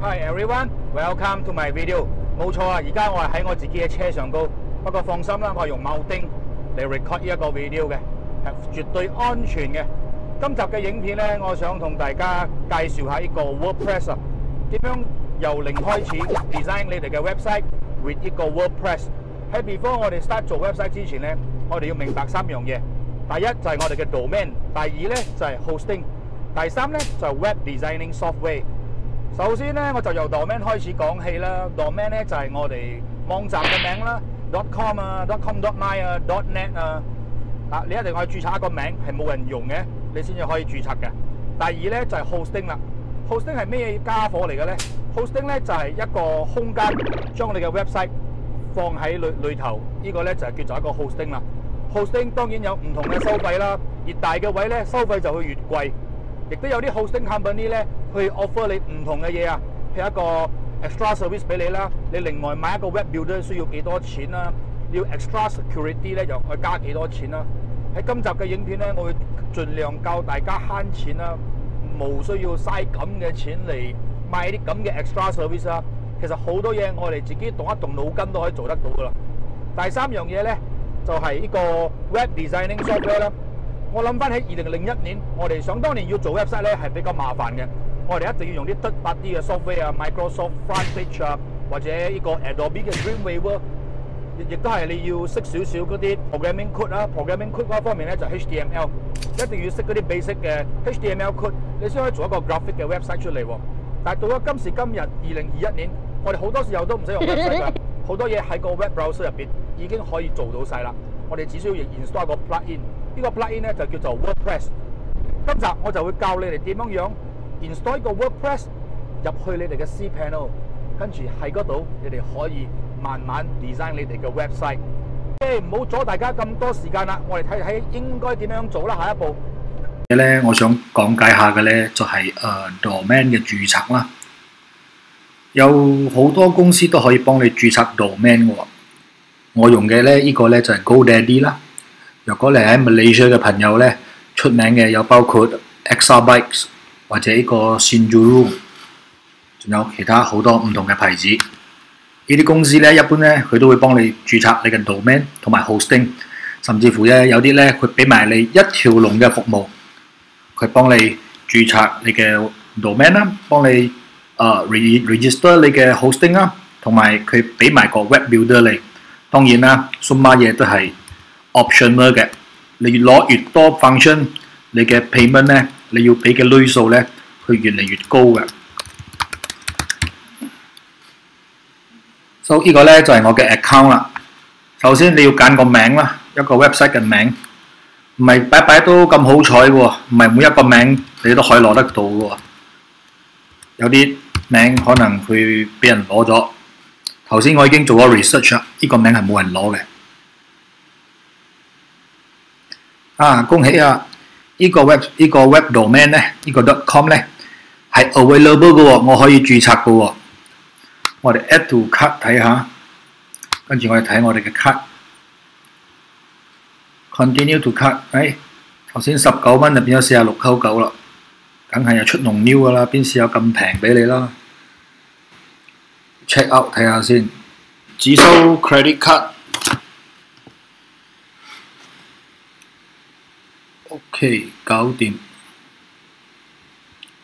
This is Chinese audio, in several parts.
Hi everyone, welcome to my video。冇错啊，而家我系喺我自己嘅车上高，不过放心啦，我系用某丁嚟 record 呢一个 video 嘅，系绝对安全嘅。今集嘅影片呢，我想同大家介绍下呢个 WordPress 啊，点样由零开始 design 你哋嘅 website with 呢个 WordPress。喺 before 我哋 start 做 website 之前呢，我哋要明白三样嘢。 第一就係我哋嘅 domain，第二呢就係 hosting，第三呢就係 web designing software。首先咧，我就由 domain 開始講起啦。domain 咧就係我哋網站嘅名啦，dot，.com 啊，dot com dot my 啊，dot，.net 啊。啊，你一定要註冊一個名係冇人用嘅，你先至可以註冊嘅。第二咧就係 hosting 啦。hosting 係咩家伙嚟嘅咧？hosting 咧就係一個空間，將你嘅 website 放喺裏裏頭。呢個咧就係叫做一個 hosting 啦。Hosting 當然有唔同嘅收費啦，越大嘅位咧收費就會越貴。亦都有啲 hosting company 咧，去 offer 你唔同嘅嘢啊，譬如一個 extra service 俾你啦，你另外買一個 web builder 需要幾多錢啦，要 extra security 咧又去加幾多錢啦。喺今集嘅影片咧，我會盡量教大家慳錢啦，冇需要嘥咁嘅錢嚟買啲咁嘅 extra service 啦。其實好多嘢我哋自己動一動腦筋都可以做得到噶啦。第三樣嘢咧就係呢個 web designing software 啦。我諗翻起二零零一年，我哋想當年要做 website 咧係比較麻煩嘅，我哋一定要用啲得八啲嘅 software 啊，Microsoft Frontpage 啊，或者呢個 Adobe 嘅 Dreamweaver，亦亦都係你要識少少嗰啲 programming code 啦，programming code 嗰方面咧就 HTML，一定要識嗰啲 basic 嘅 HTML code，你先可以做一個 graphic 嘅 website 出嚟。但係到咗今時今日二零二一年，我哋好多時候都唔使用 website 噶，好多嘢喺個 web browser 入邊已經可以做到晒啦。我哋只需要 install 個 plugin。呢個 plugin 咧就叫做 WordPress。今集我就會教你哋點樣樣 install 個 WordPress 入去你哋嘅 cPanel，跟住喺嗰度你哋可以慢慢 design 你哋嘅 website。誒，唔好阻大家咁多時間啦，我哋睇睇應該點樣做啦。下一步咧，我想講解下嘅咧就係誒 domain 嘅註冊啦。有好多公司都可以幫你註冊 domain 嘅。我用嘅咧呢個咧就係 GoDaddy 啦。如果你喺 Malaysia 嘅朋友咧，出名嘅有包括 XR Bikes 或者呢個 Senduru，仲有其他好多唔同嘅牌子。呢啲公司咧，一般咧佢都會幫你註冊你嘅 domain 同埋 hosting，甚至乎咧有啲咧佢俾埋你一條龍嘅服務，佢幫你註冊你嘅 domain 啦，幫你誒 register 你嘅 hosting 啦，同埋佢俾埋個 web builder 你。當然啦，數碼嘢都係 optional 嘅，你越攞越多 function，你嘅 payment 咧，你要俾嘅累數咧，佢越嚟越高嘅。所以呢個咧就係我嘅 account 啦。首先你要揀個名啦，一個 website 嘅名，唔係擺擺都咁好彩喎，唔係每一個名你都可以攞得到嘅喎。有啲名可能會俾人攞咗。頭先我已經做咗 research 啦，呢個名係冇人攞嘅。啊，恭喜啊！呢個 web 呢個 web domain 咧，呢個 .com 咧係 available 嘅喎，我可以註冊嘅喎。我哋 add to cart 睇下，跟住我哋睇我哋嘅 cart，continue to cart。誒，頭先十九蚊就變咗四十六扣九啦，梗係有出籠 new 嘅啦，邊時有咁平俾你啦？check out 睇下先，只收 credit card。OK，搞掂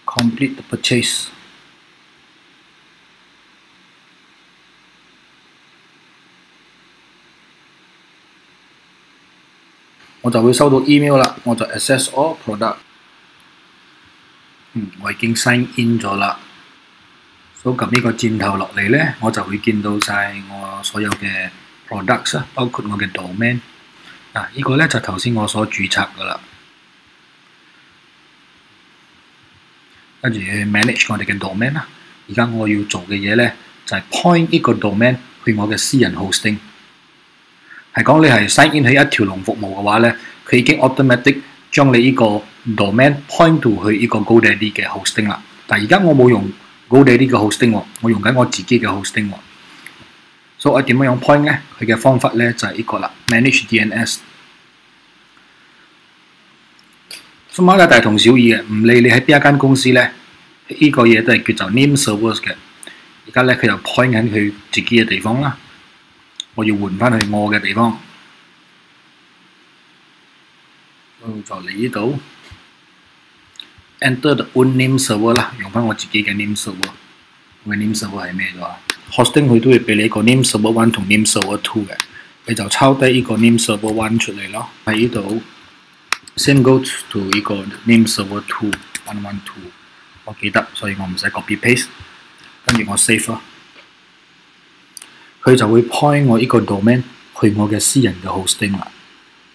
，complete the purchase。我就會收到 email 啦，我就 access all product。嗯，我已經 sign in 咗啦。所以撳呢個箭頭落嚟咧，我就會見到晒我所有嘅 products 包括我嘅 domain。嗱，呢個咧就頭先我所註冊噶啦。跟住去 manage 我哋嘅 domain 啦。而家我要做嘅嘢咧，就係 point 呢個 domain 去我嘅私人 hosting。係講你係 sign in 喺一條龍服務嘅話咧，佢已經 automatic 將你呢個 domain point to 去呢個 GoDaddy 嘅 hosting 啦。但係而家我冇用 GoDaddy 嘅 hosting 喎，我用緊我自己嘅 hosting 喎。所以我點樣樣 point 咧？佢嘅方法咧就係呢個啦，manage DNS。Smart 大同小異嘅，唔理你喺邊一間公司咧，呢、個嘢都係叫做 name servers 嘅。而家咧佢又 point 緊佢自己嘅地方啦，我要換翻去我嘅地方。到就嚟呢度，enter the own name server 啦，用翻我自己嘅 name server。我嘅 name server 係咩咗啊？hosting 佢都會俾你一個 name server one 同 name server two 嘅，你就抄低呢個 name server one 出嚟咯。喺呢度先 go to 呢個 name server two one one two，我記得，所以我唔使 copy paste。跟住我 save 咯，佢就會 point 我呢個 domain 去我嘅私人嘅 hosting 啦。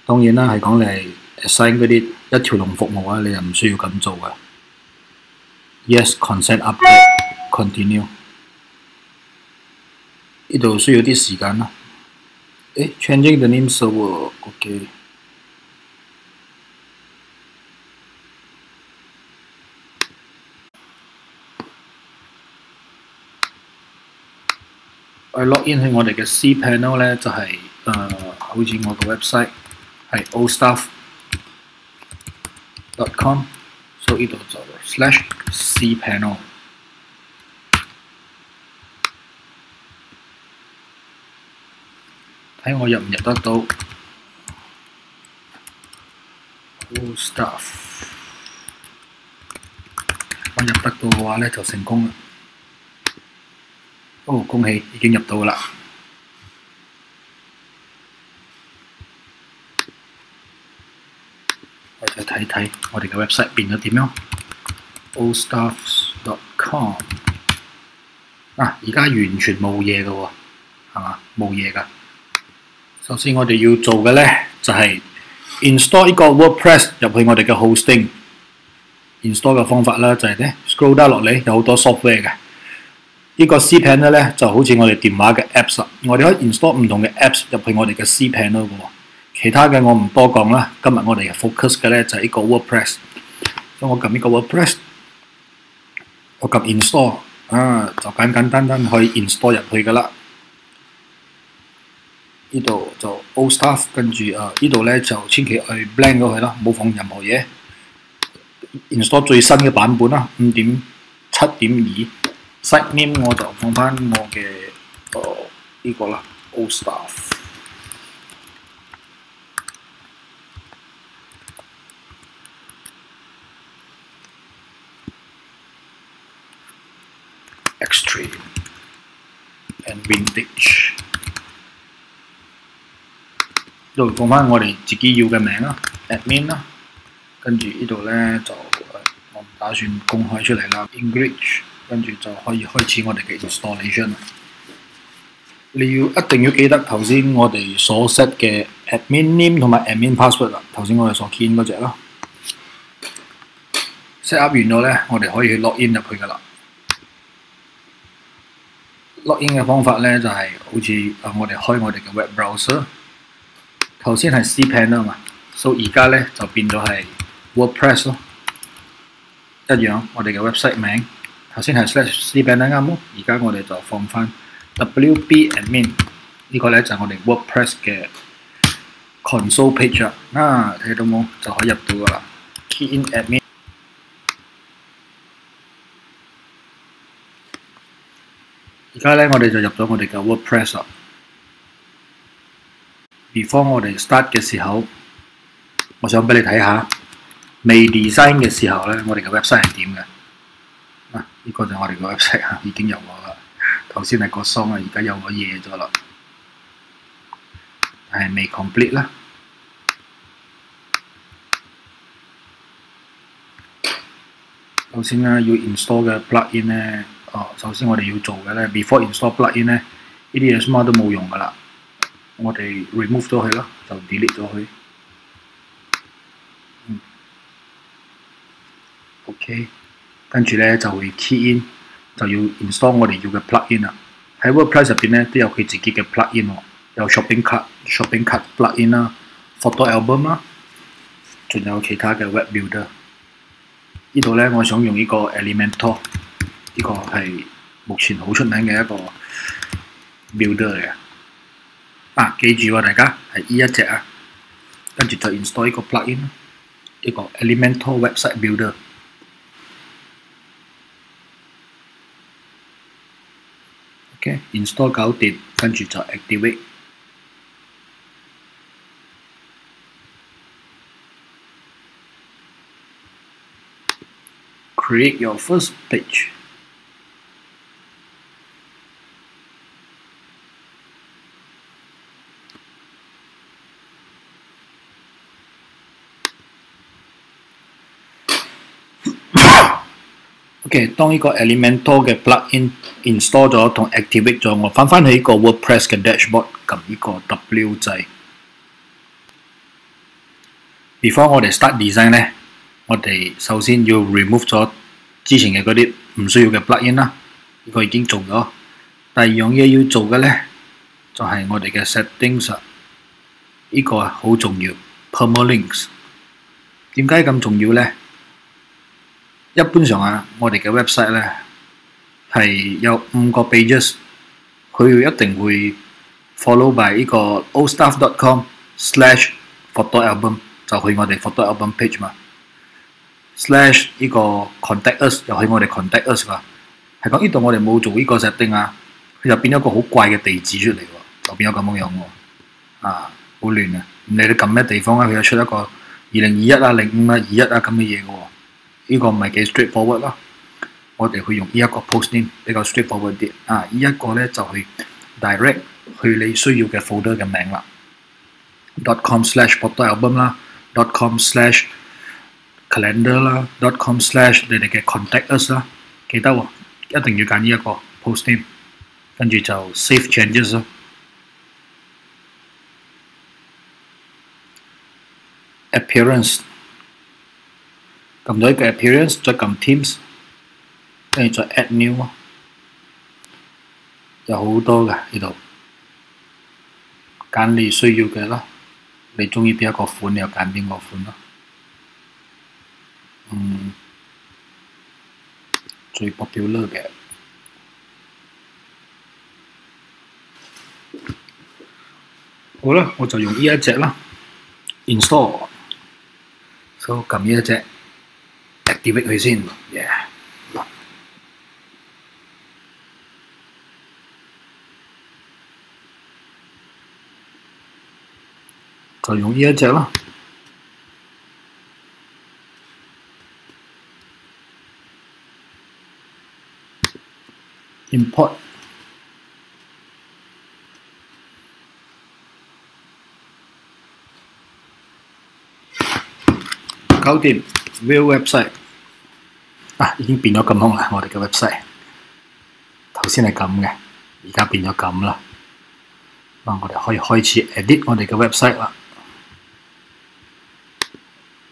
當然啦，係講你 assign 嗰啲一條龍服務啊，你又唔需要咁做嘅。Yes, consent update, continue。呢度需要啲時間啦。誒，changing the name server，OK。我 log in 去我哋嘅 C panel 咧，就係、誒、好似我個 website 係 old staff 所以呢度就 slash C panel。睇我入唔入得到 Old Staff，我入得到嘅話咧就成功啦。哦，恭喜已經入到啦！我再睇睇我哋嘅 website 變咗點樣？oldstaff.com 啊，而家完全冇嘢嘅喎，係嘛？冇嘢㗎。首先我哋要做嘅咧就係、install 呢個 WordPress 入去我哋嘅 hosting。install 嘅方法咧就係、咧 scroll down 落嚟有好多 software 嘅。呢個 C Panel 咧就好似我哋電話嘅 Apps，我哋可以 install 唔同嘅 Apps 入去我哋嘅 C Panel 嘅喎。其他嘅我唔多講啦。今日我哋 focus 嘅咧就係呢個 WordPress。咁我撳呢個 WordPress，我撳 install 啊，就簡簡單單可以 install 入去噶啦。呢度就 Old stuff，跟住啊呢度咧就千祈去 blank 咗佢啦，冇放任何嘢。install 最新嘅版本啦，五點七點二。site name 我就放翻我嘅誒呢個啦，Old stuff。And Vintage，度放翻我哋自己要嘅名啦，admin 啦，跟住呢度咧就我唔打算公開出嚟啦，English。跟住就可以開始我哋嘅 installation 啦。你要一定要記得頭先我哋所 set 嘅 admin name 同埋 admin password 啦。頭先我哋所見嗰隻咯。set up 完咗咧，我哋可以去 log in 入去噶啦。Log in 嘅方法咧就係、好似啊，我哋開我哋嘅 web browser。頭先係 cpan 啊嘛，所以而家咧就變咗係 WordPress 咯，一樣我哋嘅 website 名。頭先係 slash C 餅啦啱咯，而家我哋就放翻 WP admin 呢個咧就係我哋 WordPress 嘅 console page 啊，睇到冇就可以入到噶啦。Key in admin，而家咧我哋就入咗我哋嘅 WordPress 啦。Before 我哋 start 嘅時候，我想俾你睇下未 design 嘅時候咧，我哋嘅 website 係點嘅。啊呢個就我哋個 website 啊，已經有我啦。頭先係個 song 啊，而家有我嘢咗啦，係未 complete 啦。頭先咧要 install 嘅 plugin 咧，哦，首先我哋要做嘅咧，before install plugin 咧，呢啲嘢乜都冇用噶啦。我哋 remove 咗佢咯，就 delete 咗佢。嗯，OK。跟住咧就会 key in，就要 install 我哋要嘅 plugin 啦。喺 WordPress 入边咧都有佢自己嘅 plugin 喎，有 shopping cart、shopping cart plugin 啦、photo album 啦，仲有其他嘅 web builder。呢度咧我想用呢个 Elementor， 呢個係目前好出名嘅一個 builder 嚟嘅。啊，記住喎，大家係呢一隻啊，跟住就 install 呢個 plugin。一個 Elementor Website Builder。OK，install 搞掂，跟住就 activate。create your first page. OK，當呢個 Elementor 嘅 plugin install 咗同 activate 咗，我翻返去呢個 WordPress 嘅 dashboard，撳呢個 W 掣。Before 我哋 start design 咧，我哋首先要 remove 咗之前嘅嗰啲唔需要嘅 plugin 啦，呢個已經做咗。第二樣嘢要做嘅咧，就係、我哋嘅 settings，呢個好重要。permalinks 點解咁重要咧？一般上啊，我哋嘅 website 咧係有五個 pages，佢一定會 follow by 呢個 oldstaff.com/slash photo album 就去我哋 photo album page 嘛。slash 呢個 contact us 又係我哋 contact us 㗎，係講呢度我哋冇做呢個 setting 啊，佢就變咗個好怪嘅地址出嚟喎，就變咗咁樣樣喎，啊好亂啊！唔理你撳咩地方啊，佢又出一個二零二一啊、零五啊、二一啊咁嘅嘢嘅喎，呢個唔係幾 straightforward 咯。我哋去用呢一個 post name 比較 straightforward 啲啊，呢一個咧就去 direct 去你需要嘅 folder 嘅名啦，dot com slash photo album 啦，dot com slash calendar 啦，dot com slash 你哋嘅 contact us 啦，記得喎，一定要揀呢一個 post name，跟住就 save changes 咯。appearance 撳咗一個 appearance，再撳 Teams，跟住再 add new. 咯，有好多嘅呢度，揀你需要嘅啦，你中意邊一個款，你就揀邊個款咯。嗯，最 popular 嘅，好啦，我就用呢一隻啦，install，所以撳呢一隻 activate 佢先，yeah。就用呢一只啦。import 搞掂 view website 啊，已經變咗咁樣啦，我哋嘅 website 頭先係咁嘅，而家變咗咁啦。嗱，我哋可以開始 edit 我哋嘅 website 啦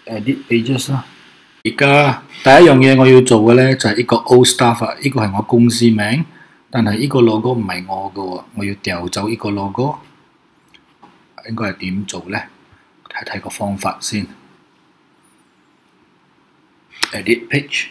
，edit pages 啦。而家第一樣嘢我要做嘅咧就係呢個 Old Staff 啊，呢個係我公司名，但係呢個 logo 唔係我嘅喎，我要掉走呢個 logo，應該係點做咧？睇睇個方法先。Edit page。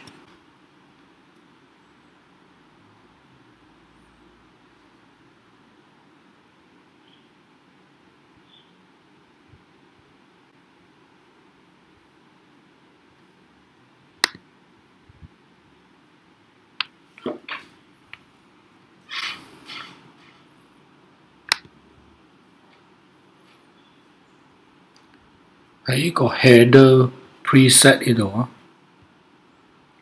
喺呢個 header preset 呢度啊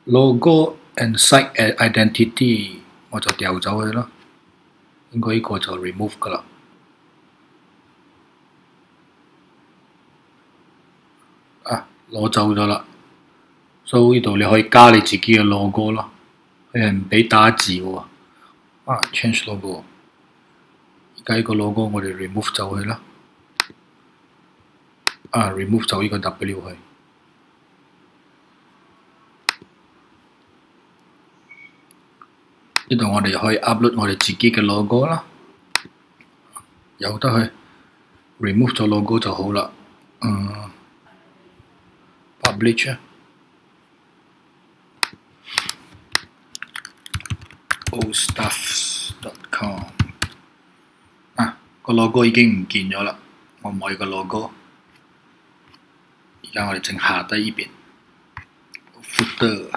，logo and site identity 我就掉走佢啦，應該呢個就 remove 噶啦。啊，攞走咗啦，所以呢度你可以加你自己嘅 logo 咯，佢唔俾打字喎。啊，change logo，而家呢個 logo 我哋 remove 走佢啦。啊，remove 走呢個 W 去。呢度我哋可以 upload 我哋自己嘅 logo 啦，有得去 remove 咗 logo 就好啦。嗯，publish 啊，oldstuffs.com 啊，個 logo 已經唔見咗啦，我唔愛個 logo。而家我哋正下低呢邊 footer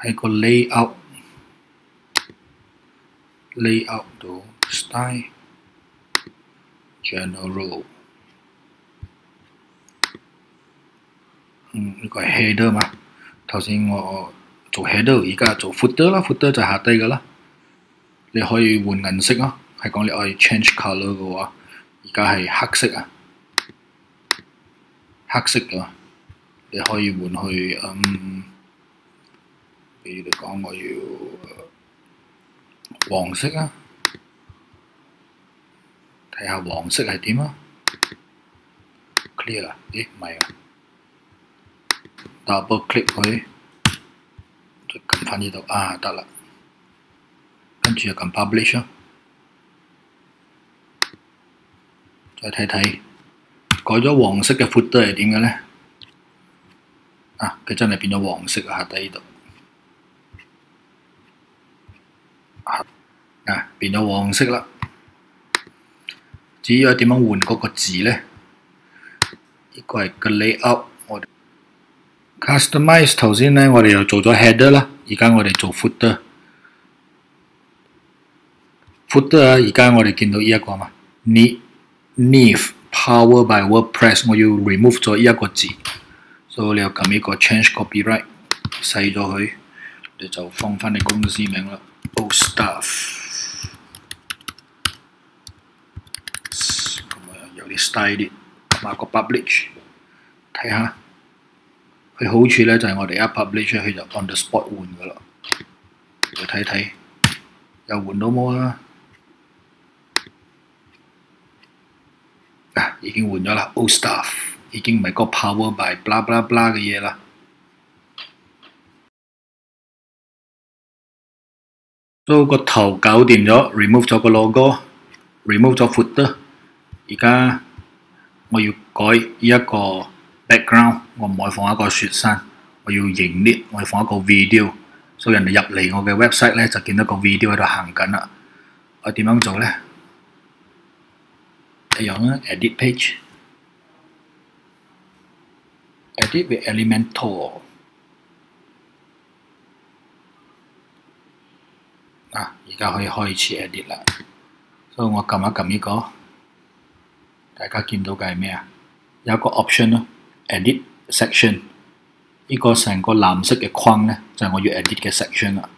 喺個 layout layout 度 style general 嗯呢個 header 嘛，頭先我做 header，而家做 footer 啦，footer 就下低㗎啦。你可以換顏色啊，係講你可以 change colour 嘅話，而家係黑色啊，黑色嘅，你可以換去嗯，比如你講我要黃色啊，睇下黃色係點啊，clear 啊，咦唔係啊，double click 佢，再撳翻呢度。啊得啦。跟住就撳 publish 啊，再睇睇。改咗黃色嘅 footer 係點嘅咧？啊，佢真係變咗黃色啊！下底呢度啊，變咗黃色啦。至於點樣換嗰個字咧？呢個係個 layout。我 customize 頭先咧，我哋又做咗 header 啦，而家我哋做 footer。footer！而家我哋見到呢一個嘛，need need power by WordPress，我要 remove 咗呢一個字，所以你又撳呢個 change copyright，細咗佢，你就放翻你公司名啦，old stuff，咁啊有啲 style 啲，買個 publish，睇下，佢好處咧就係我哋一 publish 出去就 on the spot 換噶啦，嚟睇睇，又換到冇啊！已經換咗啦，old stuff 已經唔係個 power by blah blah blah 嘅嘢啦。都個頭搞掂咗，remove 咗個 logo，remove 咗 footer。而家我要改一個 background，我唔可以放一個雪山，我要影啲，我要放一個 video，所以人哋入嚟我嘅 website 咧就見到個 video 喺度行緊啦。我點樣做咧？一樣啦，edit page，edit with Elementor。啊，而家可以開始 edit 啦。所以我撳一撳呢個，大家見到嘅係咩啊？有一個 option 咯，edit section。呢個成個藍色嘅框咧，就係我要 edit 嘅 section 啦。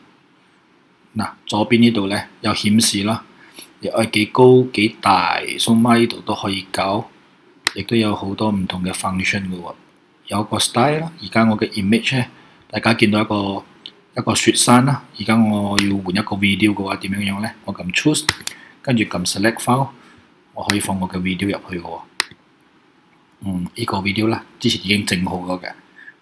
嗱，左邊呢度咧有顯示啦。又愛幾高幾大，數米度都可以搞，亦都有好多唔同嘅 function 嘅喎。有個 style 啦，而家我嘅 image 咧，大家見到一個一個雪山啦。而家我要換一個 video 嘅話，點樣樣咧？我撳 choose，跟住撳 select file，我可以放我嘅 video 入去嘅喎。嗯，呢個 video 啦，之前已經整好咗嘅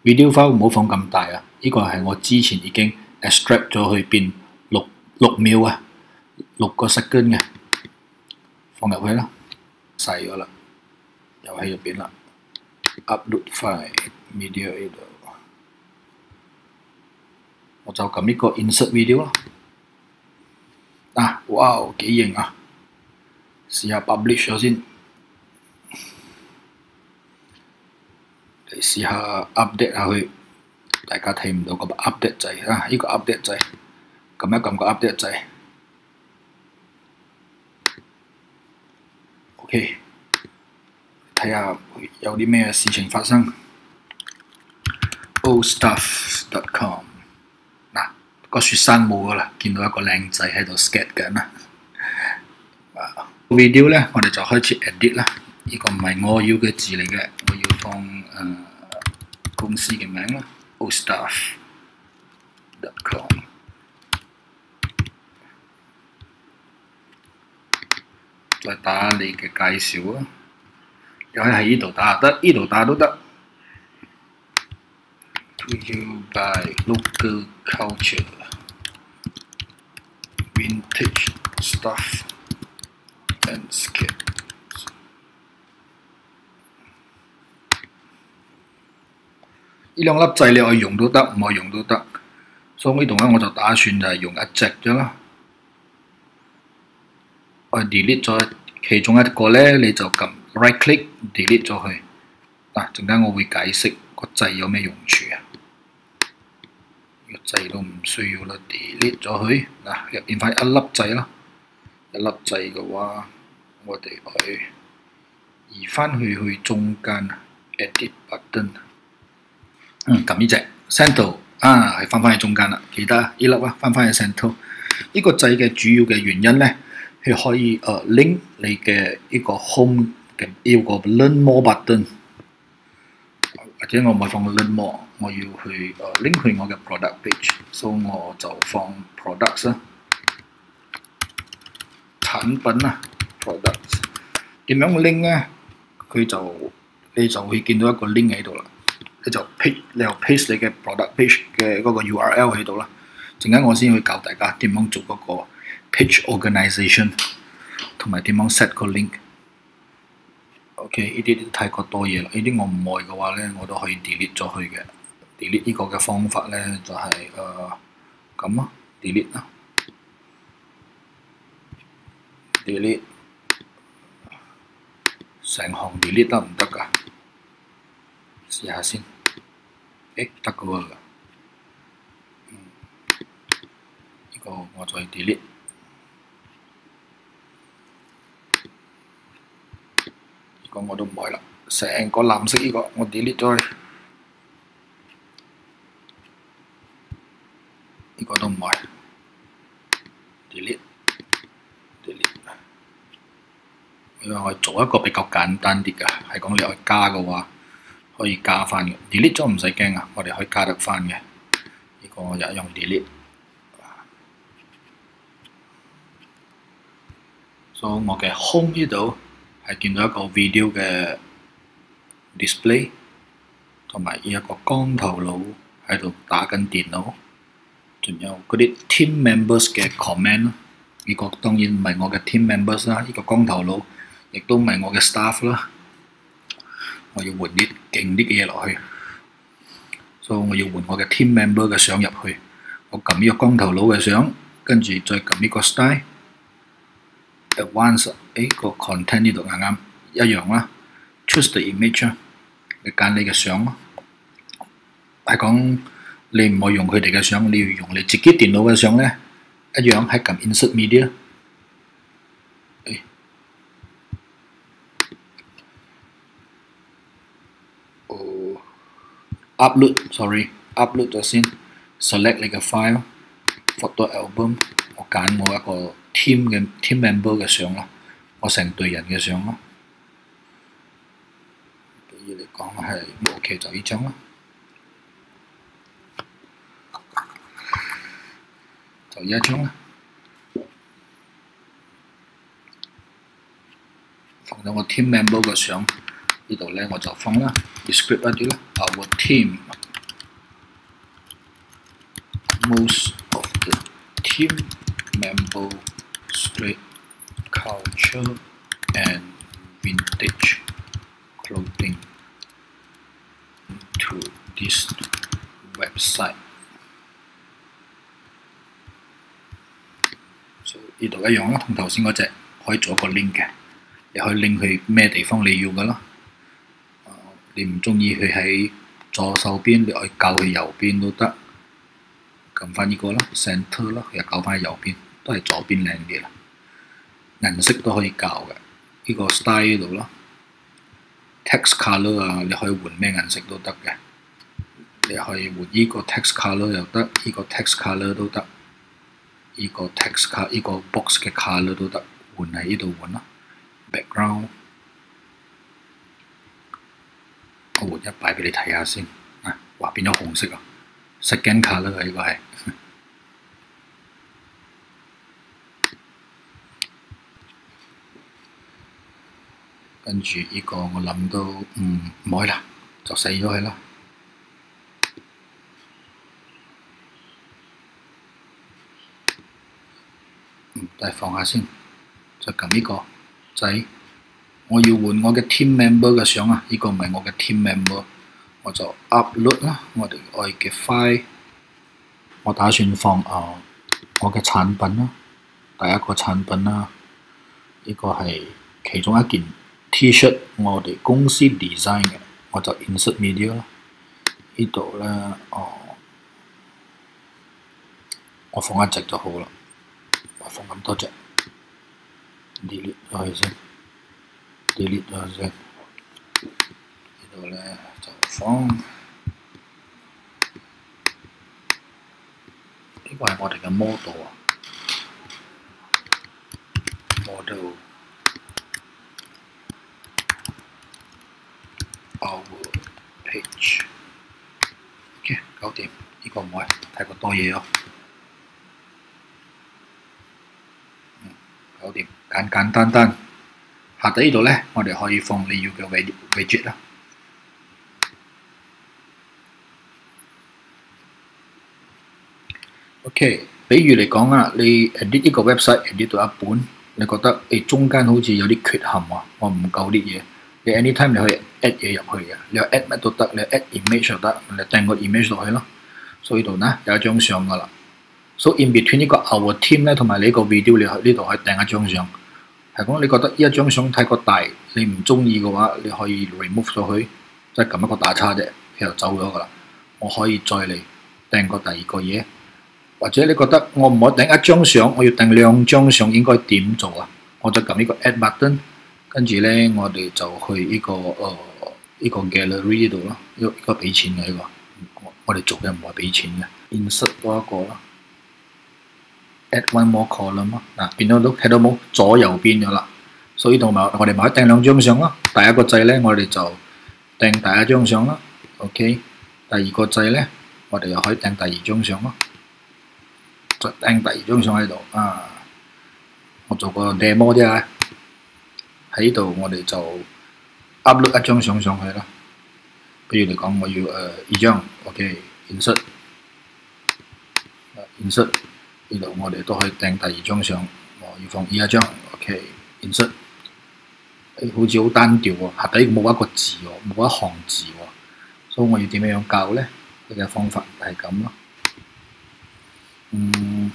video file 唔好放咁大啊！呢個係我之前已經 extract 咗去變六六秒啊！六个 second 嘅，放入去啦，细咗啦，又喺入边啦，upload file media 呢度，我就揿呢个 insert video 咯。啊，哇，几型啊！试下 publish 咗先，嚟试下 update 下去，大家睇唔到个 update 掣啊！呢个 update 掣，揿一揿个 update 掣。 OK，睇下有啲咩事情發生。oldstuff.com 嗱，個雪山冇噶啦，見到一個靚仔喺度 skate 緊啦。啊 video 咧，我哋就開始 edit 啦。呢個唔係我要嘅字嚟嘅，我要放誒、公司嘅名啦。oldstuff.com 再打你嘅介紹啊！又可以喺呢度打得，呢度打都得。To you by local culture, vintage stuff and skate。呢兩粒掣你可以用都得，唔可以用都得。所以呢度咧，我就打算就係用一隻啫啦。Delete 咗其中一個咧，你就撳 right click delete 咗佢。嗱，陣間我會解釋個掣有咩用處啊。個掣都唔需要啦，delete 咗佢。嗱，入邊塊一粒掣啦，一粒掣嘅話，我哋去移翻去去中間，edit button。嗯，撳呢隻 center 啊，係翻返去中間啦。記得呢粒啊，翻返去 central。呢個掣嘅主要嘅原因咧，佢可以誒、link 你嘅一個 home 嘅呢個 learn more button，或者我唔係放 learn more，我要去誒、link 去我嘅 product page，所以我就放 products 啦，產品啊 products。點樣 link 咧？佢就你就會見到一個 link 喺度啦。你就 paste 你又 paste 你嘅 product page 嘅嗰個 URL 喺度啦。陣間我先去教大家點樣做嗰個 page organisation，同埋點樣 set 個 link。OK，呢啲太過多嘢啦。呢啲我唔愛嘅話咧，我都可以 delete 咗佢嘅。delete 呢個嘅方法咧就係誒咁啊，delete 啊，delete 成行 delete 得唔得㗎？試下先。誒得嘅喎。我再 delete，個我都唔愛啦，成個藍色呢個我 delete 咗佢，呢個都唔愛，delete，delete，因為我做一個比較簡單啲嘅，係講你去加嘅話，可以加翻嘅，delete 咗唔使驚啊，我哋可以加得翻嘅，呢個我又用 delete。所以我嘅 home 呢度係見到一個 video 嘅 display，同埋一個光頭佬喺度打緊電腦，仲有嗰啲 team members 嘅 comment 啦。呢個當然唔係我嘅 team members 啦，呢個光頭佬亦都唔係我嘅 staff 啦。我要換啲勁啲嘅嘢落去，所以我要換我嘅 team member 嘅相入去。我撳呢個光頭佬嘅相，跟住再撳呢個 style。Advanced，誒個 content 呢度啱啱一樣啦。Choose the image，你揀你嘅相咯。係講你唔可以用佢哋嘅相，你要用你自己電腦嘅相咧，一樣係撳 Insert Media。，Upload，sorry，Upload 咗先，select 你嘅 file，photo album，我揀我一個。Team 嘅 team member 嘅相咯，我成隊人嘅相咯。比如嚟講係，OK 就呢張啦，就呢一張啦。放咗我 team member 嘅相，呢度咧我就放啦，describe 一啲啦，our team most of the team member Street culture and vintage clothing to this website。so 呢度一样啦，同头先嗰只可以做一个 link 嘅，你可以 link 去咩地方你要嘅咯。你唔中意佢喺左手边，你可以校去右边都得。揿翻呢个啦，center 啦，又校翻喺右边。 都係左邊靚啲啦，顏色都可以教嘅，呢個 style 度咯，text color 啊，你可以換咩顏色都得嘅，你可以換呢個 text color 又得，呢個 text color 都得，呢個 text color 呢個 box 嘅 color 都得，換喺呢度換咯，background，我換一擺俾你睇下先，啊，哇變咗紅色啊，second color 啊呢個係。跟住呢個我諗都唔唔開啦，就死咗佢啦。嗯，再放下先，就撳呢個仔。我要換我嘅 team member 嘅相啊！呢個唔係我嘅 team member，我就 upload 啦。我哋愛嘅 file，我打算放啊我嘅產品啦，第一個產品啦，呢個係其中一件。T-shirt 我哋公司 design 嘅，我就 insert media 啦。呢度咧，哦，我放一隻就好啦，我放咁多隻，delete 咗佢先，delete 咗佢先。呢度咧就放，呢個係我哋嘅 model 啊，model。our page。OK，搞掂，呢個唔係太過多嘢咯。嗯，搞掂，簡簡單單。下底呢度咧，我哋可以放你要嘅 widget 啦。OK，比如嚟講啊，你 edit 呢個 website edit 到一半，你覺得誒中間好似有啲缺陷啊，我唔夠啲嘢。你 anytime 你可以 add 嘢入去嘅，你有 add 乜都得，你 add image 就得，你掟個 image 落去咯。所以度呢有一張相噶啦。So in between 呢個 our team 咧，同埋你呢個 video 你呢度可以掟一張相。係講你覺得呢一張相太過大，你唔中意嘅話，你可以 remove 咗佢，即係撳一個打叉啫，佢就走咗噶啦。我可以再嚟掟個第二個嘢，或者你覺得我唔可以掟一張相，我要掟兩張相，應該點做啊？我就撳呢個 add button。跟住咧，我哋就去呢、個誒、呢個 gallery 呢度咯，呢個俾錢嘅呢、這個，我哋做嘅唔係俾錢嘅，insert 多一個咯，add one more column 咯，嗱變咗都睇到冇？左右邊咗啦，所以同埋我哋咪掟兩張相咯，第一個掣咧我哋就掟第一張相啦，OK，第二個掣咧我哋又可以掟第二張相咯，再掟第二張相喺度。啊，我做個 demo 啫。啊。喺度我哋就 upload 一張相上去啦。比如嚟講，我要誒二張，OK，insert，insert 呢度我哋都可以掟第二張相。我要放呢一張，OK，insert。好似好單調喎，下底冇一個字喎，冇一行字喎。所以我要點樣教咧？佢嘅方法係咁咯。嗯，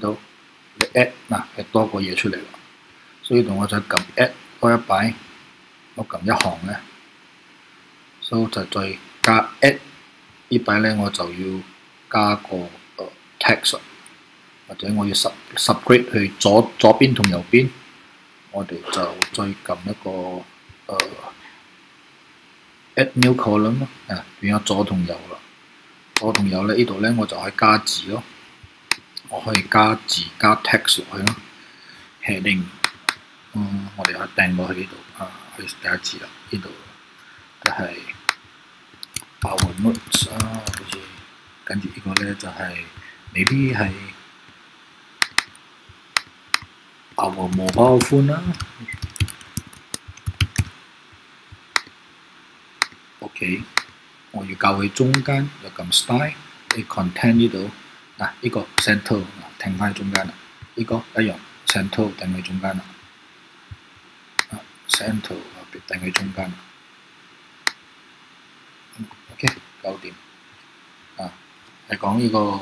到你。add 嗱，係多個嘢出嚟啦，所以同我再撳 add 多一擺，我撳一行咧，所以就再加 add 呢擺咧，我就要加個誒 text，或者我要 sub subgrade 去左左邊同右邊，我哋就再撳一個誒、add new column 咯，啊變咗左同右啦，左同右咧呢度咧我就可以加字咯。我可以加字加 text 去咯，heading，嗯，我哋可以掟落去呢度啊，可以加字啦，呢度就係 our notes 啊，好似跟住呢個咧就係、是、未必係 our mobile phone 啦，OK，我要教佢中間，就撳 style，你 content 呢度。嗱，呢個 centre 停翻喺中間啦，呢個一樣 centre 定喺中間啦，啊 centre 定喺中間，OK 搞掂，啊係講呢個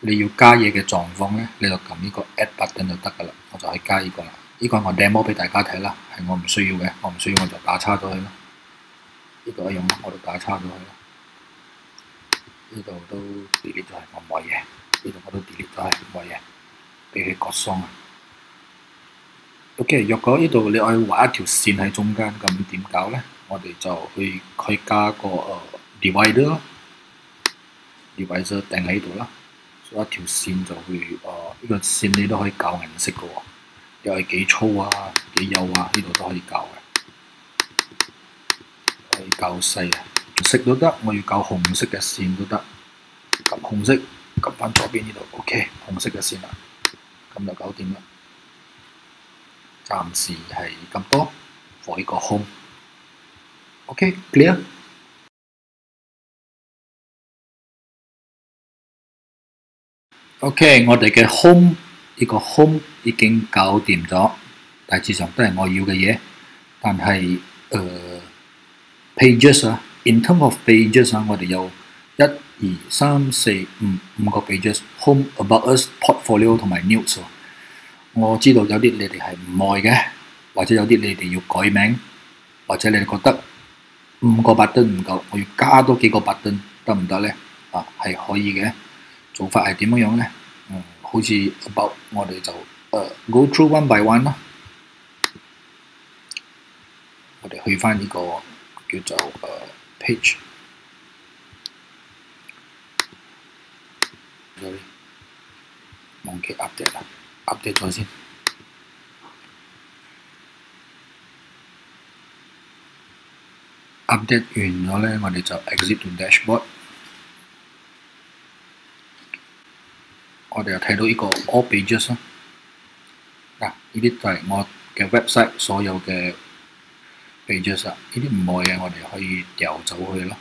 你要加嘢嘅狀況咧，你就撳呢個 add button 就得噶啦，我就係加呢個啦，呢個我 demo 俾大家睇啦，係我唔需要嘅，我唔需要我就打叉咗佢咯，呢個一樣，我就打叉咗佢咯。呢度都 delete 咗係冇嘢，呢度我都 delete 咗係冇嘢，俾佢割鬆啊。OK，若果呢度你愛畫一條線喺中間，咁點搞咧？我哋就去去加個誒 divider 咯，divider 定喺度啦，所以一條線就會誒呢個線你都可以校顏色嘅喎，又係幾粗啊幾幼啊，呢度都可以校嘅，可以校細啊。色都得，我要搞紅色嘅線都得，撳紅色，撳翻左邊呢度，OK，紅色嘅線啦，咁就搞掂啦。暫時係咁多我呢個 home，OK，clear。OK，我哋嘅 home 呢個 home 已經搞掂咗，大致上都係我要嘅嘢，但係誒 pages 啊。In terms of pages 啊，我哋有一二三四五五個 pages，home about us portfolio 同埋 news。我知道有啲你哋係唔愛嘅，或者有啲你哋要改名，或者你哋覺得五個八噸唔夠，我要加多幾個八噸得唔得咧？啊，係可以嘅。做法係點樣樣咧？嗯，好似不我哋就誒、go through one by one 啦。我哋去翻呢個叫做誒、page。sorry，忘記 update 啦，update 咗先。update 完咗咧，我哋就 exit to dashboard。我哋又睇到呢個 all pages 啦。嗱，呢啲就係我嘅 website 所有嘅 pages 啊。呢啲唔愛嘅，我哋可以掉走去咯。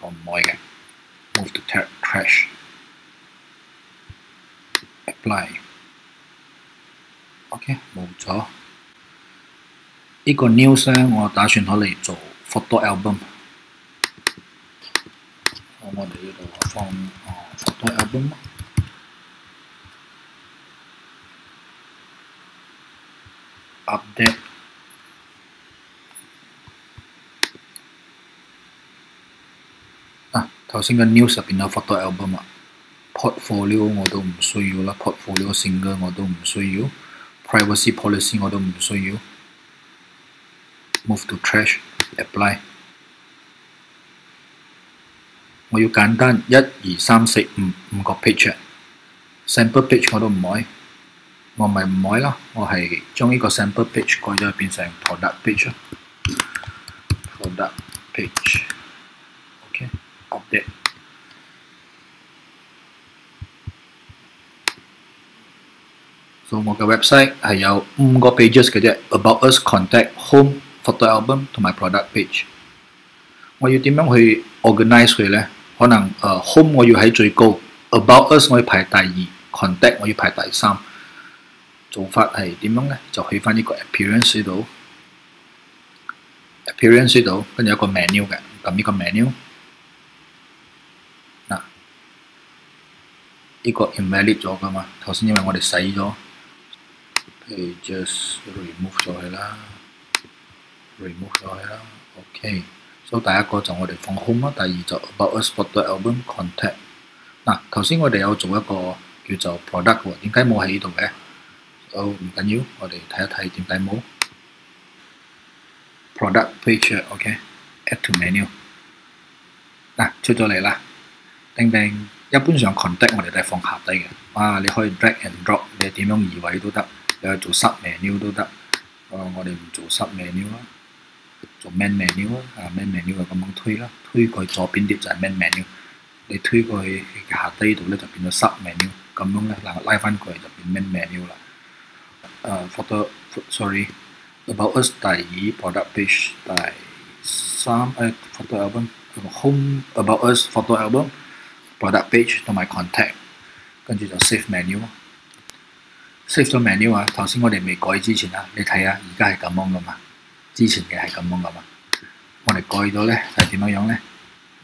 我唔愛嘅，move to trash。apply。OK，冇咗。呢個 news 咧，我打算攞嚟做 photo album。我哋呢度放 photo album。update。啊，頭先嘅 news 入邊有 photo album 啊。portfolio 我都唔需要啦，portfolio 性嘅我都唔需要，privacy policy 我都唔需要，move to trash，apply。我要簡單一二三四五五個 page，sample page 我都唔愛，我咪唔愛啦，我係將呢個 sample page 改咗變成 product page，product page，OK，update。我嘅 website 係有五個 pages 嘅啫，About Us、Contact、Home、Photo Album 同埋 Product Page。我要點樣去 organize 佢咧？可能誒、呃、Home 我要喺最高，About Us 我要排第二，Contact 我要排第三。做法係點樣咧？就去翻呢個 Appearance 度，Appearance 度跟住有個 menu 嘅，撳呢個 menu。嗱，呢個 invalid 咗噶嘛？頭先因為我哋洗咗。Just remove 咗佢啦，remove 咗佢啦，OK。所以第一個就我哋放 home 啦，第二就 about us photo album contact。嗱，頭先我哋有做一個叫做 product 喎，點解冇喺呢度嘅？哦，唔緊要，我哋睇一睇點解冇。product page，OK，add to menu。嗱，出咗嚟啦，叮叮。一般上 contact 我哋都係放下低嘅，哇！你可以 drag and drop，你點樣移位都得。誒做 sub menu 都得，啊我哋唔做 sub menu 啦，做 main menu 啦，啊 main menu 就咁樣推啦，推过去左邊啲就係 main menu，你推过去下低度咧就變咗 sub menu，咁樣咧嗱拉翻过嚟就变 main menu 啦。誒 photo sorry about us 第二 product page 第三誒 photo album home about us photo album product page 同埋 contact，跟住就 save menu。Save 咗 menu 啊！頭先我哋未改之前啊，你睇下而家係咁樣噶嘛，之前嘅係咁樣噶嘛。我哋改咗咧係點樣樣咧？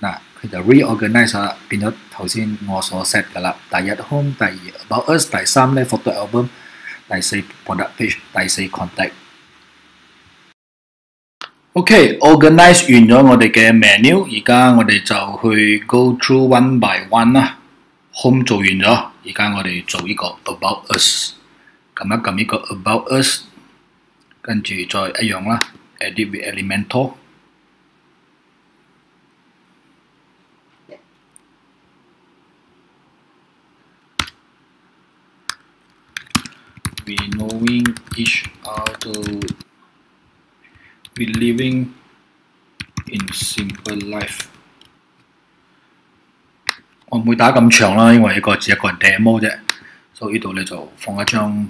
嗱，佢就 reorganize 啦，變咗頭先我所 set 噶啦。第一 home，第二 about us，第三咧 photo album，第四 product page，第四 contact。OK，organize 完咗我哋嘅 menu，而家我哋就去 go through one by one 啦。home 做完咗，而家我哋做呢個 about us。揿一揿呢个 About Us，跟住再一样啦，Edit with Elementor。We knowing each other, we living in simple life。我唔会打咁长啦，因为呢个只系一个 demo 啫，所以呢度你就放一张。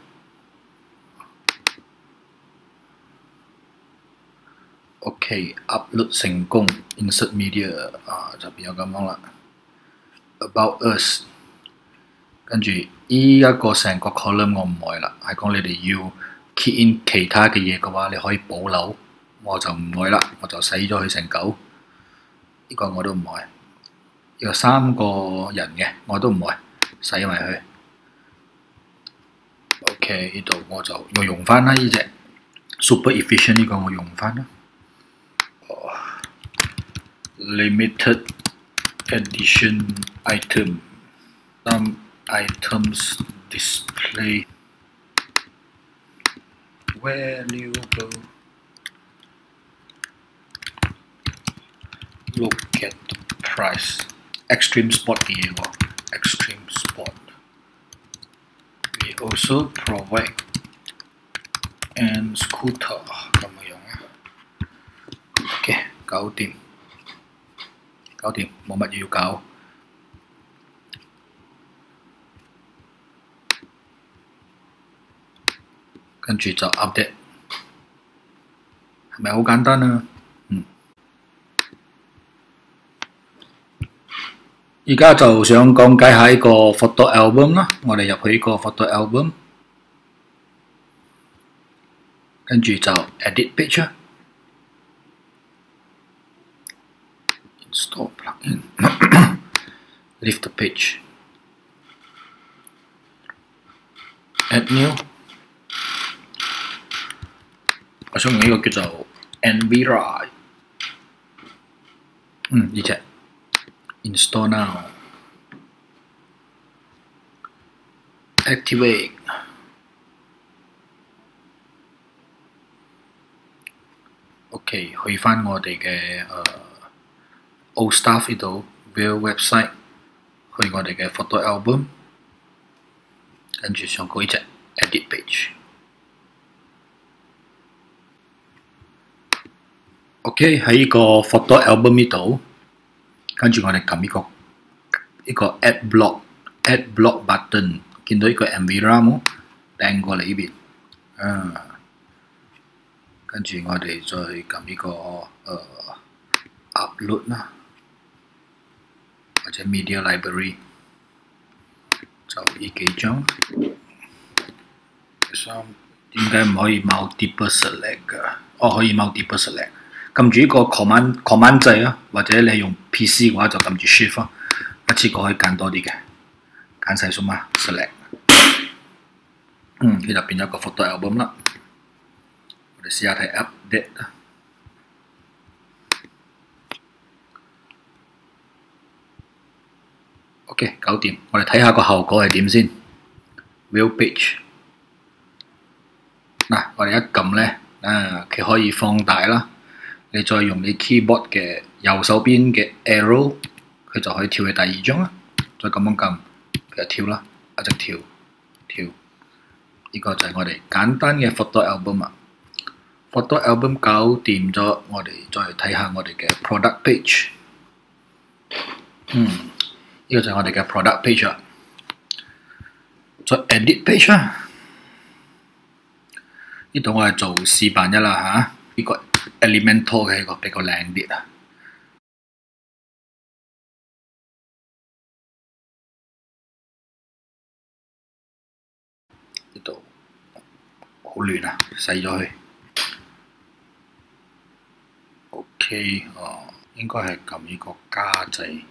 OK，upload、成功，insert media 啊，就變咗咁樣啦。About us，跟住依一個成個 column 我唔愛啦，係講你哋要 key in 其他嘅嘢嘅話，你可以保留，我就唔愛啦，我就洗咗佢成九。呢個我都唔愛。有三個人嘅我都唔愛，洗埋佢。OK，呢度我就我用翻啦，呢隻 super efficient 呢個我用翻啦。limited edition item some items display valuable look at the price extreme sport 嘅嘢喎 extreme sport we also provide and scooter 咁样啊 OK 搞掂 搞掂，冇乜嘢要搞。跟住就 update，係咪好簡單啊？嗯。而家就想講解下呢個 photo album 啦，我哋入去呢個 photo album，跟住就 edit picture。Install plugin leave the page add new 我想用呢個叫做 Nvidia 嗯呢隻 install now activate OK 去翻我哋嘅誒 Old Stuff 呢度 View Website 去我哋嘅 Photo Album，跟住上嗰隻 Edit Page。OK 喺呢個 Photo Album 呢度，跟住我哋撳呢個呢個 Add Block Add Block Button，見到呢個 MV RAM 掟过嚟呢邊，啊，跟住我哋再撳呢個誒 Upload 啦。或者 media library 就呢幾張。三點解唔可以 multiple select 㗎？哦，可以 multiple select。撳住呢個 command command 掣啊，或者你用 PC 嘅話就撳住 shift 啊，一次過可以揀多啲嘅，揀晒數嘛 select。嗯，呢度變咗個 photo album 啦。我哋試下睇 update。OK，搞掂。我哋睇下個效果係點先。View page 嗱，我哋一撳咧，啊，佢可以放大啦。你再用你 keyboard 嘅右手邊嘅 arrow，佢就可以跳去第二張啦。再咁樣撳，佢就跳啦，一直跳跳。呢個就係我哋簡單嘅 photo album 啊。photo album 搞掂咗，我哋再睇下我哋嘅 product page。嗯。呢個就係我哋嘅 product page，再 edit page，呢度我係做示範一啦嚇。呢個 Elementor 嘅一個比較靚啲啊。呢度好亂啊，洗咗佢。OK，哦，應該係撳呢個加掣。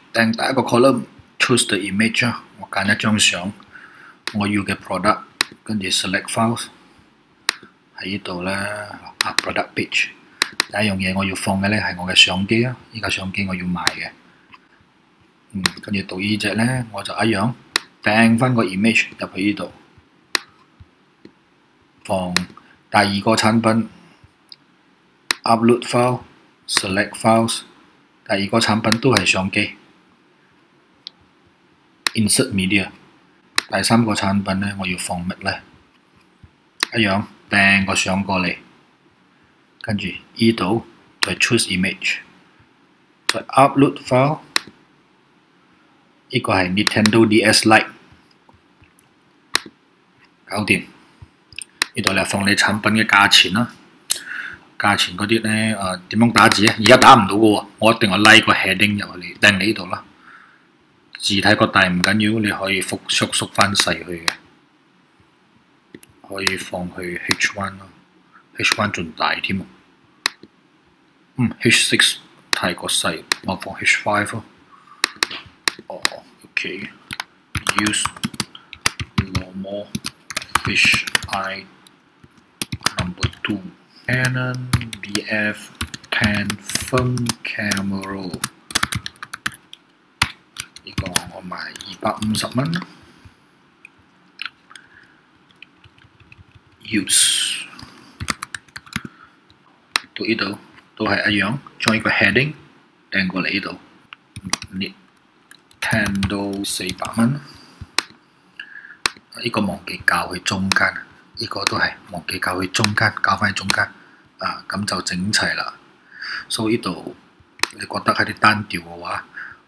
掟第一個 column，choose the image，我揀一張相，我要嘅 product，跟住 select files 喺呢度咧，啊 product page，第一樣嘢我要放嘅咧係我嘅相機啊，依家相機我要賣嘅，嗯，跟住到呢隻咧我就一樣掟翻個 image 入去呢度，放。第二個產品 upload file、select files。第二個產品都係相機。，insert media。第三個產品咧，我要放乜咧？一樣掟個相過嚟，跟住依度再 choose image，再 upload file。呢個係 Nintendo DS Lite，搞掂。呢度你放你產品嘅價錢啦。價錢嗰啲咧，誒點樣打字啊？而家打唔到嘅喎，我一定係拉個 heading 入嚟掟你呢度啦。字體個大唔緊要，你可以復縮縮翻細去嘅，可以放去 H1 咯，H1 仲大添。嗯，H6 太過細，我放 H5 咯。哦，OK，use normal HI number two。Canon BF10 Film Camera 呢個我賣二百五十蚊。Use 到呢度都係一樣，將呢個 heading 掟過嚟呢度，列聽到四百蚊。呢個忘記教去中間，呢個都係忘記教去中間，教翻喺中間。啊，咁就整齊啦。所以呢度你覺得係啲單調嘅話，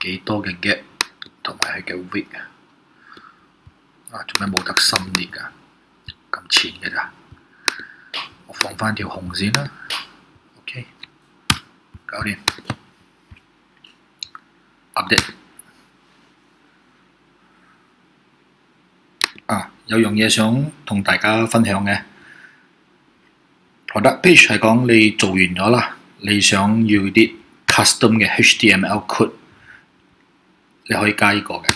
幾多嘅 gap 同埋佢嘅 width 啊，做咩冇得深啲㗎？咁淺嘅咋？我放翻條紅線啦，OK，搞掂，update 啊，有樣嘢想同大家分享嘅。Product page 係講你做完咗啦，你想要啲 custom 嘅 HTML code，你可以加呢個嘅。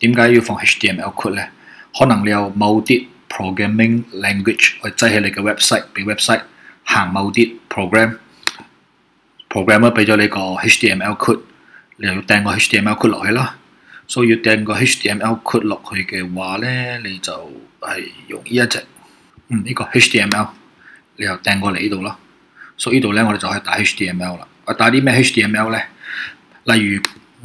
點解要放 HTML code 咧？可能你有某啲 programming language 去擠喺你嘅 website，俾 website 行某啲 program，programmer 俾咗你個 HTML code，你又要掟個 HTML code 落去啦。所以要掟個 HTML code 落去嘅話咧，你就係用呢一隻，嗯，呢個 HTML。你又掟過嚟呢度咯，所以呢度咧我哋就可以打 HTML 啦。我打啲咩 HTML 咧？例如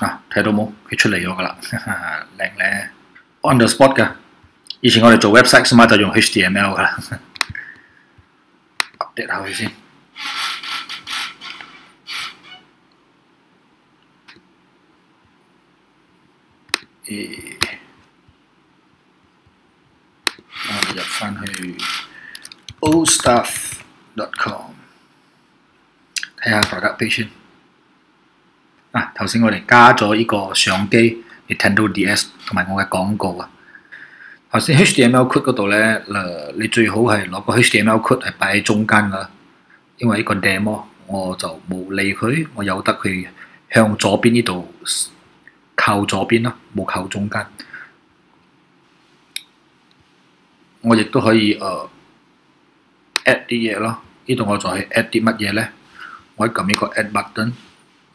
啊睇到冇？佢出嚟咗噶啦，靚咧，on the spot 噶。以前我哋做 website 嘛就用 HTML 噶啦，update 下佢先。誒，我哋入翻去 oldstuff.com。睇下 product page 啊！頭先我哋加咗呢個相機，Nintendo DS 同埋我嘅廣告啊。頭先 HTML code 嗰度咧，誒你最好係攞個 HTML code 係擺喺中間噶，因為呢個 demo 我就冇理佢，我由得佢向左邊呢度靠左邊啦，冇靠中間。我亦都可以誒、add 啲嘢咯，呢度我就係 add 啲乜嘢咧？我撳呢個 add button，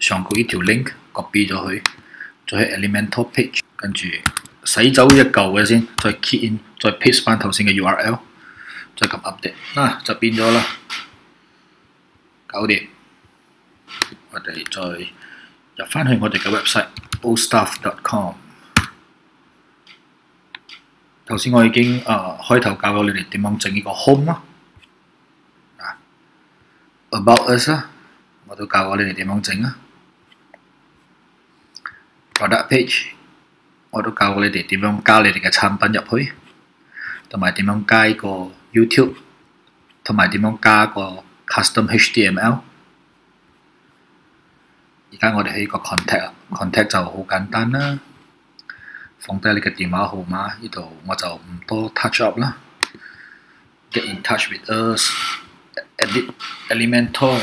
上高呢條 link copy 咗佢，再喺 Elementor page，跟住洗走一嚿嘅先，再 key in，再 paste 翻頭先嘅 URL，再撳 update，嗱就變咗啦，搞掂。我哋再入翻去我哋嘅 website oldstaff.com。頭先我已經誒、呃、開頭教過你哋點樣整呢個 home 啦，啊，about us 啊，我都教過你哋點樣整啊。，product page 我都教過你哋點樣加你哋嘅產品入去，同埋點樣加個 YouTube，同埋點樣加個 custom HTML。而家我哋喺個 contact 啊，contact 就好簡單啦。放低你嘅電話號碼，呢度我就唔多 touch up 啦。Get in touch with us, edit Elementor，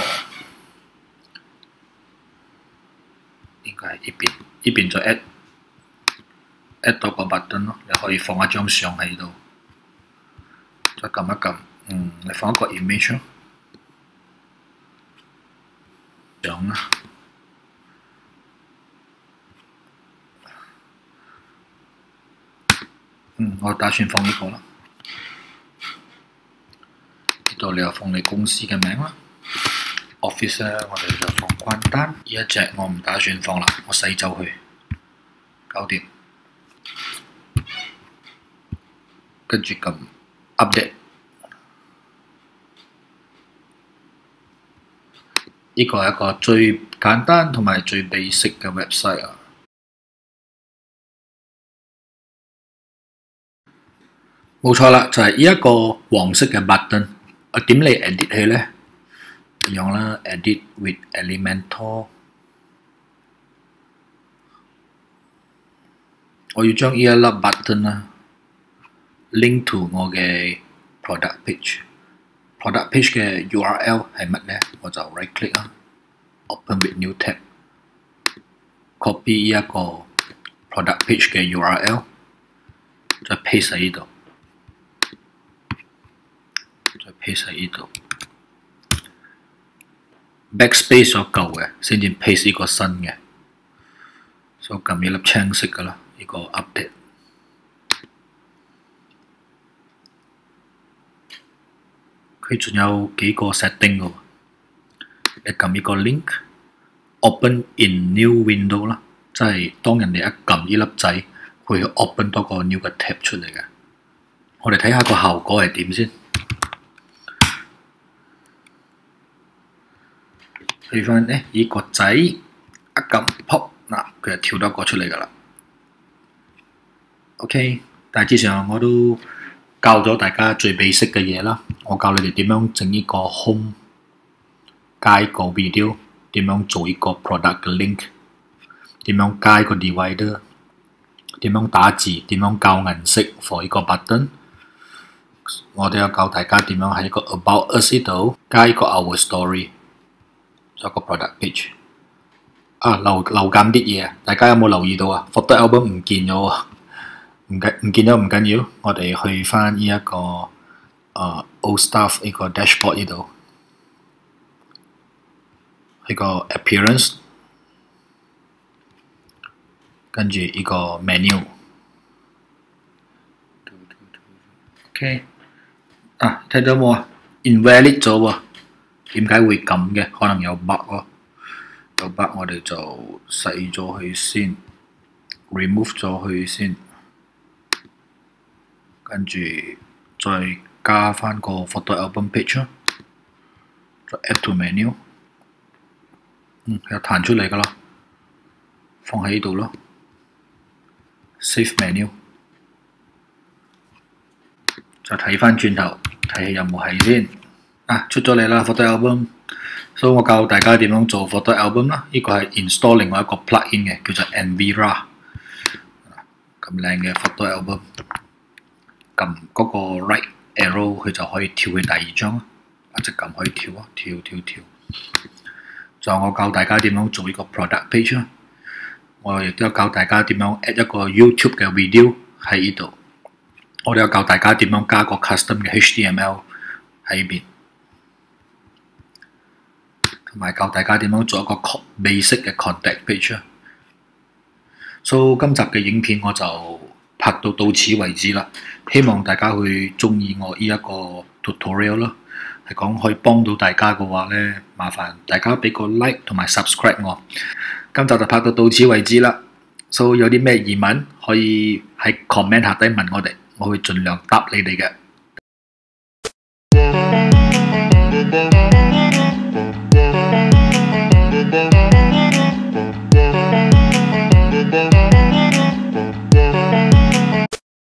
應該係呢邊，呢邊就 add add 到個 button 咯，你可以放一張相喺度，再撳一撳，嗯，你放一個 image 咯，相啦。嗯，我打算放呢個啦。呢度你又放你公司嘅名啦。Office 咧，我哋就放關單。呢一隻我唔打算放啦，我洗走佢，搞掂。跟住撳 update。呢個係一個最簡單同埋最易識嘅 website 啊。冇錯啦，就係呢一個黃色嘅 button。我點嚟 edit 佢咧？一樣啦，edit with Elementor。我要將呢一粒 button 啦，link to 我嘅 product page。product page 嘅 URL 係乜咧？我就 right click 啦，open with new tab，copy 呢一個 product page 嘅 URL，再 paste 喺呢度。再 paste 喺呢度，backspace 所舊嘅，先至 paste 呢個新嘅，所以撳呢粒青色嘅啦，呢個 update。佢仲有幾個 setting 嘅，你撳呢個 link，open in new window 啦，即係當人哋一撳呢粒掣，佢會 open 多個 new 嘅 tab 出嚟嘅。我哋睇下個效果係點先。去翻咧，以個仔一撳撲嗱佢就跳多個出嚟噶啦。OK，大致上我都教咗大家最 basic 嘅嘢啦。我教你哋點樣整一個 home，加一個 video，點樣做一個 product 嘅 link，點樣加一個 divider，點樣打字，點樣校顏色 for 呢個 button。我都有教大家點樣喺一個 about us 度加一個 our story。做個 product page 啊，漏漏緊啲嘢！大家有冇留意到啊？photo album 唔見咗喎，唔緊唔見咗唔緊要，我哋去翻呢一個啊 old stuff 呢個 dashboard 呢度，呢個 appearance，跟住呢個 menu。OK，啊睇到冇啊？invalid 咗喎。點解會咁嘅？可能有 bug 咯，有白我哋就洗咗佢先，remove 咗佢先，跟住再加翻個 photo album page 咯，再 add to menu，嗯，又彈出嚟噶啦，放喺呢度咯，save menu，再睇翻轉頭，睇下有冇係先。啊，出咗嚟啦，photo album，所以我教大家點樣做 photo album 啦。呢個係 install 另外一個 plugin 嘅，叫做 Envira。咁靚嘅 photo album，撳嗰個 right arrow，佢就可以跳去第二張，一直撳可以跳啊，跳跳跳。就我教大家點樣做呢個 product page 啦。我亦都有教大家點樣 add 一個 YouTube 嘅 video 喺呢度。我哋有教大家點樣加個 custom 嘅 HTML 喺呢邊。同埋教大家點樣做一個美式嘅 contact page。So 今集嘅影片我就拍到到此為止啦，希望大家會中意我呢一個 tutorial 咯。係講可以幫到大家嘅話咧，麻煩大家俾個 like 同埋 subscribe 我。今集就拍到到此為止啦。So 有啲咩疑問可以喺 comment 下低問我哋，我會盡量答你哋嘅。